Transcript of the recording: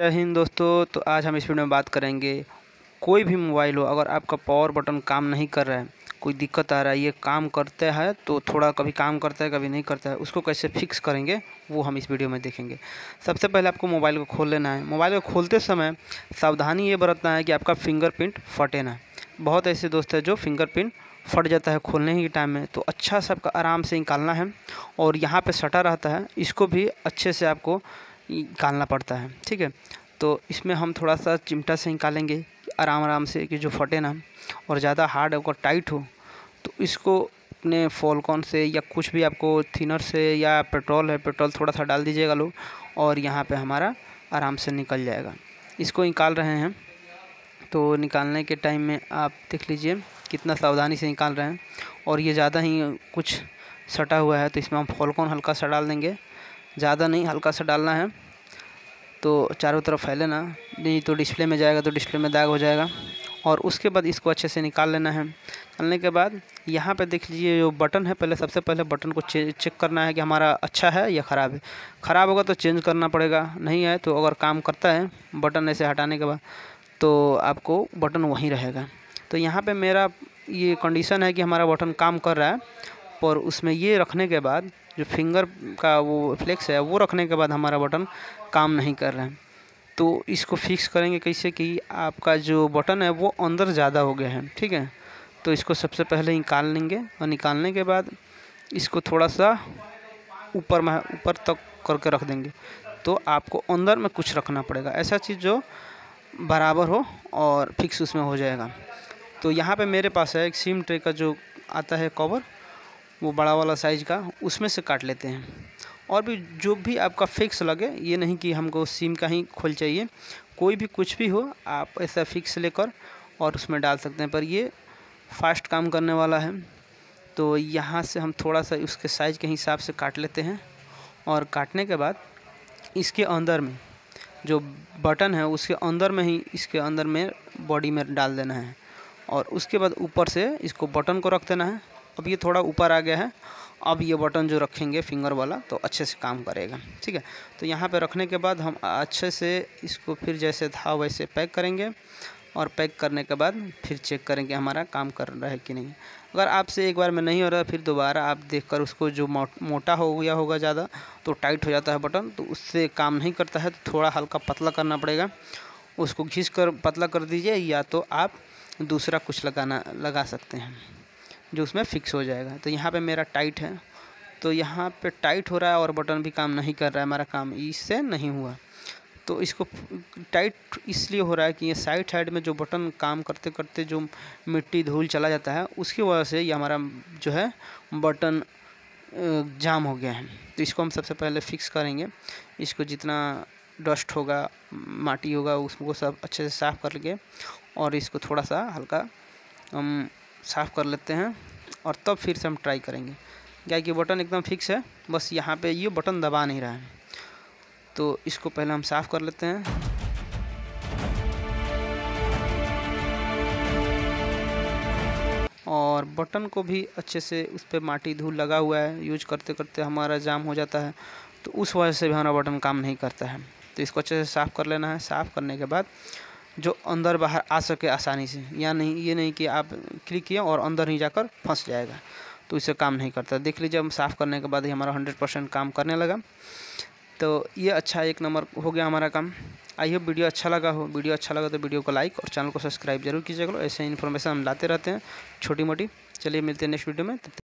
जय हिंद दोस्तों तो आज हम इस वीडियो में बात करेंगे, कोई भी मोबाइल हो, अगर आपका पावर बटन काम नहीं कर रहा है, कोई दिक्कत आ रहा है, ये काम करते हैं तो थोड़ा कभी काम करता है, कभी नहीं करता है, उसको कैसे फिक्स करेंगे, वो हम इस वीडियो में देखेंगे। सबसे पहले आपको मोबाइल को खोल लेना है। मोबाइल को खोलते समय सावधानी ये बरतना है कि आपका फिंगरप्रिंट फटे ना। बहुत ऐसे दोस्त हैं जो फिंगरप्रिंट फट जाता है खोलने ही टाइम में तो अच्छा सा आपका आराम से निकालना है, और यहाँ पर सटा रहता है, इसको भी अच्छे से आपको निकालना पड़ता है, ठीक है? तो इसमें हम थोड़ा सा चिमटा से निकालेंगे आराम आराम से, कि जो फटे ना, और ज़्यादा हार्ड अगर टाइट हो तो इसको अपने फॉलकॉन से या कुछ भी आपको थिनर से या पेट्रोल है, पेट्रोल थोड़ा सा डाल दीजिएगा लोग, और यहाँ पे हमारा आराम से निकल जाएगा। इसको निकाल रहे हैं तो निकालने के टाइम में आप देख लीजिए कितना सावधानी से निकाल रहे हैं, और ये ज़्यादा ही कुछ सटा हुआ है तो इसमें हम फॉलकॉन हल्का सा डाल देंगे ज़्यादा नहीं, हल्का सा डालना है। तो चारों तरफ़ फैले ना नहीं तो डिस्प्ले में जाएगा तो डिस्प्ले में दाग हो जाएगा। और उसके बाद इसको अच्छे से निकाल लेना है। निकालने के बाद यहाँ पे देख लीजिए, जो बटन है, पहले सबसे पहले बटन को चेक करना है कि हमारा अच्छा है या ख़राब है। ख़राब होगा तो चेंज करना पड़ेगा, नहीं है तो अगर काम करता है बटन ऐसे हटाने के बाद तो आपको बटन वहीं रहेगा। तो यहाँ पर मेरा ये कंडीशन है कि हमारा बटन काम कर रहा है, पर उसमें ये रखने के बाद जो फिंगर का वो फ्लेक्स है, वो रखने के बाद हमारा बटन काम नहीं कर रहा है। तो इसको फिक्स करेंगे कैसे कि आपका जो बटन है, वो अंदर ज़्यादा हो गया है, ठीक है? तो इसको सबसे पहले निकाल लेंगे और निकालने के बाद इसको थोड़ा सा ऊपर में ऊपर तक करके रख देंगे। तो आपको अंदर में कुछ रखना पड़ेगा, ऐसा चीज़ जो बराबर हो और फिक्स उसमें हो जाएगा। तो यहाँ पे मेरे पास है एक सिम ट्रे का जो आता है कवर वो बड़ा वाला साइज़ का, उसमें से काट लेते हैं। और भी जो भी आपका फिक्स लगे, ये नहीं कि हमको सिम का ही खोल चाहिए। कोई भी कुछ भी हो, आप ऐसा फिक्स लेकर और उसमें डाल सकते हैं। पर ये फास्ट काम करने वाला है। तो यहाँ से हम थोड़ा सा उसके साइज़ के हिसाब से काट लेते हैं। और काटने के बाद इसके अंदर में, जो बटन है, उसके अंदर में ही इसके अंदर में बॉडी में डाल देना है। और उसके बाद ऊपर से इसको बटन को रख देना है। अब ये थोड़ा ऊपर आ गया है। अब ये बटन जो रखेंगे फिंगर वाला तो अच्छे से काम करेगा, ठीक है? तो यहाँ पे रखने के बाद हम अच्छे से इसको फिर जैसे था वैसे पैक करेंगे और पैक करने के बाद फिर चेक करेंगे हमारा काम कर रहा है कि नहीं। अगर आपसे एक बार में नहीं हो रहा, फिर दोबारा आप देखकर उसको जो मोटा हो गया होगा ज़्यादा तो टाइट हो जाता है बटन तो उससे काम नहीं करता है तो थोड़ा हल्का पतला करना पड़ेगा। उसको घिस कर पतला कर दीजिए, या तो आप दूसरा कुछ लगाना, लगा सकते हैं। जो उसमें फिक्स हो जाएगा। तो यहाँ पे मेरा टाइट है। तो यहाँ पे टाइट हो रहा है और बटन भी काम नहीं कर रहा है। हमारा काम इससे नहीं हुआ। तो इसको टाइट इसलिए हो रहा है कि ये साइड साइड में जो बटन काम करते करते जो मिट्टी धूल चला जाता है, उसकी वजह से ये हमारा जो है बटन जाम हो गया है। तो इसको हम सबसे पहले फिक्स करेंगे। इसको जितना डस्ट होगा, माटी होगा, उसको सब अच्छे से साफ़ कर लेंगे। और इसको थोड़ा सा हल्का, हम साफ़ कर लेते हैं और तब फिर से हम ट्राई करेंगे। क्या कि बटन एकदम फिक्स है, बस यहाँ पे ये बटन दबा नहीं रहा है। तो इसको पहले हम साफ़ कर लेते हैं। और बटन को भी अच्छे से उस पर माटी धूल लगा हुआ है यूज़ करते करते हमारा जाम हो जाता है। तो उस वजह से भी हमारा बटन काम नहीं करता है। तो इसको अच्छे से साफ़ कर लेना है। साफ़ करने के बाद जो अंदर बाहर आ सके आसानी से। या नहीं, ये नहीं कि आप क्लिक किए और अंदर ही जाकर फंस जाएगा। तो इसे काम नहीं करता। देख लीजिए, हम साफ़ करने के बाद ही हमारा हंड्रेड परसेंट काम करने लगा। तो ये अच्छा एक नंबर हो गया हमारा काम। आई होप वीडियो अच्छा लगा हो। वीडियो अच्छा लगा तो वीडियो को लाइक और चैनल को सब्सक्राइब ज़रूर कीजिएगा। ऐसे इन्फॉर्मेशन हम लाते रहते हैं छोटी मोटी चलिए मिलते हैं नेक्स्ट वीडियो में।